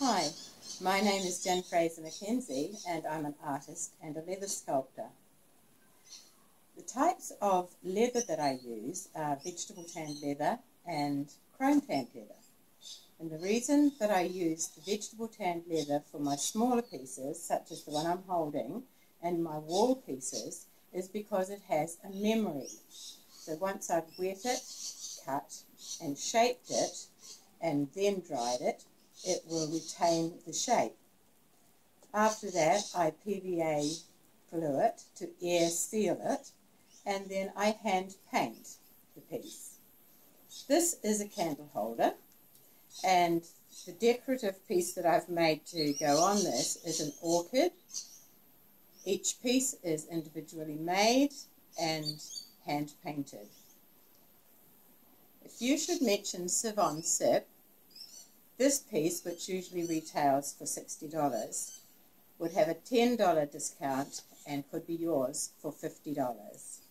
Hi, my name is Jan Fraser McKenzie and I'm an artist and a leather sculptor. The types of leather that I use are vegetable tanned leather and chrome tanned leather. And the reason that I use the vegetable tanned leather for my smaller pieces, such as the one I'm holding, and my wall pieces, is because it has a memory. So once I've wet it, cut and shaped it, and then dried it, it will retain the shape. After that, I PVA glue it to air seal it, and then I hand paint the piece. This is a candle holder, and the decorative piece that I've made to go on this is an orchid. Each piece is individually made and hand painted. If you should mention Savon Sip, this piece, which usually retails for $60, would have a $10 discount and could be yours for $50.